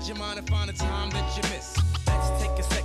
would you mind and find the time that you miss? Let's take a second